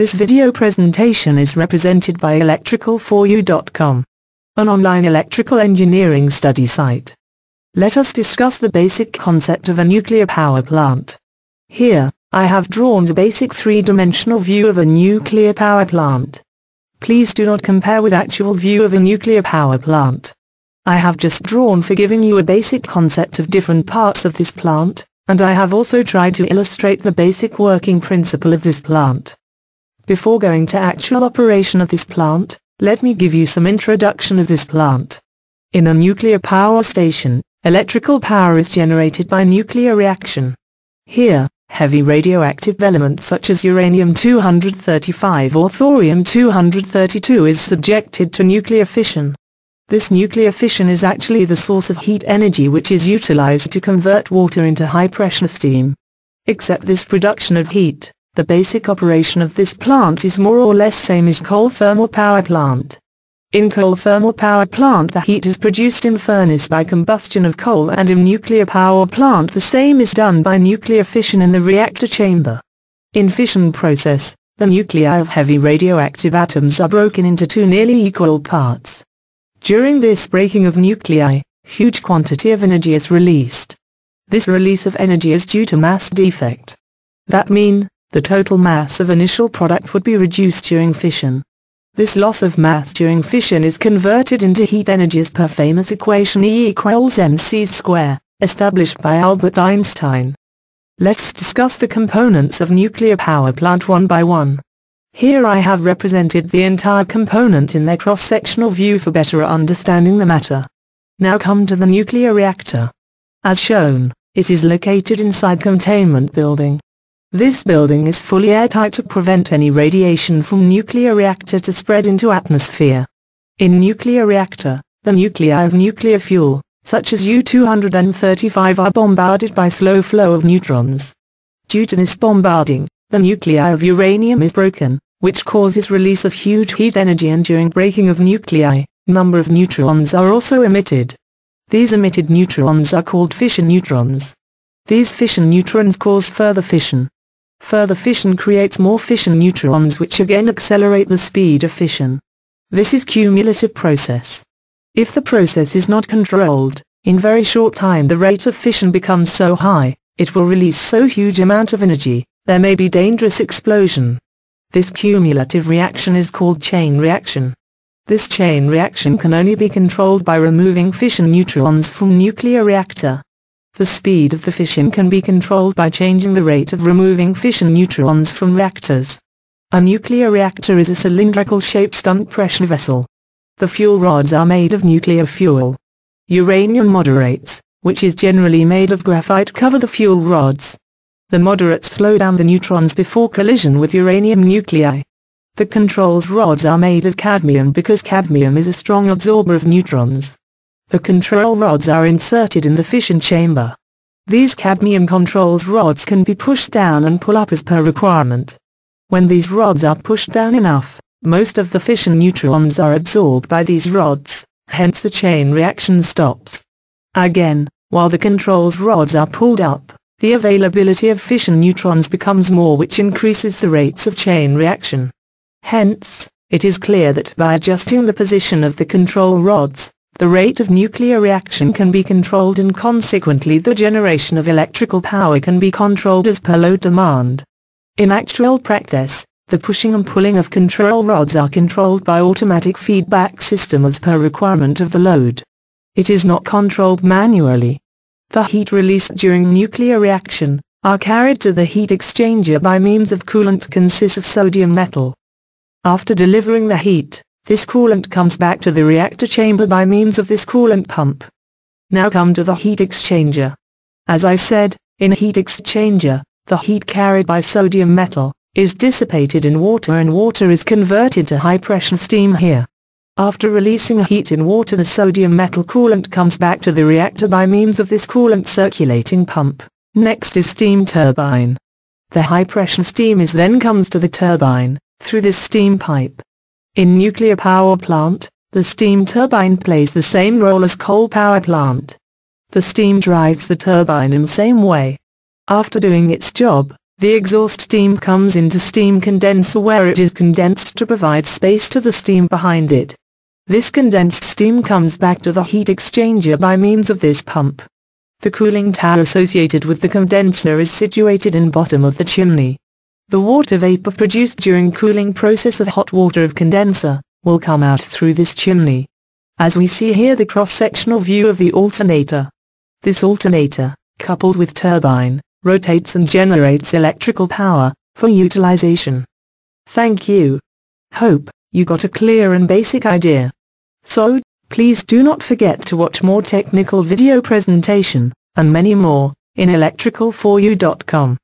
This video presentation is represented by electrical4u.com, an online electrical engineering study site. Let us discuss the basic concept of a nuclear power plant. Here, I have drawn the basic three-dimensional view of a nuclear power plant. Please do not compare with actual view of a nuclear power plant. I have just drawn for giving you a basic concept of different parts of this plant, and I have also tried to illustrate the basic working principle of this plant. Before going to actual operation of this plant, let me give you some introduction of this plant. In a nuclear power station, electrical power is generated by nuclear reaction. Here, heavy radioactive elements such as uranium-235 or thorium-232 is subjected to nuclear fission. This nuclear fission is actually the source of heat energy which is utilized to convert water into high-pressure steam. Except this production of heat, the basic operation of this plant is more or less same as coal thermal power plant. In coal thermal power plant the heat is produced in furnace by combustion of coal and in nuclear power plant the same is done by nuclear fission in the reactor chamber. In fission process, the nuclei of heavy radioactive atoms are broken into two nearly equal parts. During this breaking of nuclei, huge quantity of energy is released. This release of energy is due to mass defect. That mean, the total mass of initial product would be reduced during fission. This loss of mass during fission is converted into heat energy as per famous equation E equals mc square, established by Albert Einstein. Let's discuss the components of nuclear power plant one by one. Here I have represented the entire component in their cross-sectional view for better understanding the matter. Now come to the nuclear reactor. As shown, it is located inside containment building. This building is fully airtight to prevent any radiation from nuclear reactor to spread into atmosphere. In nuclear reactor, the nuclei of nuclear fuel, such as U-235 are bombarded by slow flow of neutrons. Due to this bombarding, the nuclei of uranium is broken, which causes release of huge heat energy and during breaking of nuclei, number of neutrons are also emitted. These emitted neutrons are called fission neutrons. These fission neutrons cause further fission. Further fission creates more fission neutrons which again accelerate the speed of fission. This is cumulative process. If the process is not controlled, in very short time the rate of fission becomes so high, it will release so huge amount of energy, there may be dangerous explosion. This cumulative reaction is called chain reaction. This chain reaction can only be controlled by removing fission neutrons from nuclear reactor. The speed of the fission can be controlled by changing the rate of removing fission neutrons from reactors. A nuclear reactor is a cylindrical shaped stunt pressure vessel. The fuel rods are made of nuclear fuel. Uranium moderates, which is generally made of graphite cover the fuel rods. The moderates slow down the neutrons before collision with uranium nuclei. The controls rods are made of cadmium because cadmium is a strong absorber of neutrons. The control rods are inserted in the fission chamber. These cadmium controls rods can be pushed down and pull up as per requirement. When these rods are pushed down enough, most of the fission neutrons are absorbed by these rods, hence the chain reaction stops. Again, while the controls rods are pulled up, the availability of fission neutrons becomes more which increases the rates of chain reaction. Hence, it is clear that by adjusting the position of the control rods, the rate of nuclear reaction can be controlled and consequently the generation of electrical power can be controlled as per load demand. In actual practice, the pushing and pulling of control rods are controlled by automatic feedback system as per requirement of the load. It is not controlled manually. The heat released during nuclear reaction, are carried to the heat exchanger by means of coolant consists of sodium metal. After delivering the heat, this coolant comes back to the reactor chamber by means of this coolant pump. Now come to the heat exchanger. As I said, in a heat exchanger, the heat carried by sodium metal, is dissipated in water and water is converted to high pressure steam here. After releasing heat in water the sodium metal coolant comes back to the reactor by means of this coolant circulating pump. Next is steam turbine. The high pressure steam is then comes to the turbine, through this steam pipe. In nuclear power plant, the steam turbine plays the same role as coal power plant. The steam drives the turbine in the same way. After doing its job, The exhaust steam comes into steam condenser where it is condensed to provide space to the steam behind it. This condensed steam comes back to the heat exchanger by means of this pump. The cooling tower associated with the condenser is situated in bottom of the chimney. The water vapor produced during cooling process of hot water of condenser, will come out through this chimney. As we see here the cross-sectional view of the alternator. This alternator, coupled with turbine, rotates and generates electrical power, for utilization. Thank you. Hope, you got a clear and basic idea. So, Please do not forget to watch more technical video presentation, and many more, in electrical4u.com.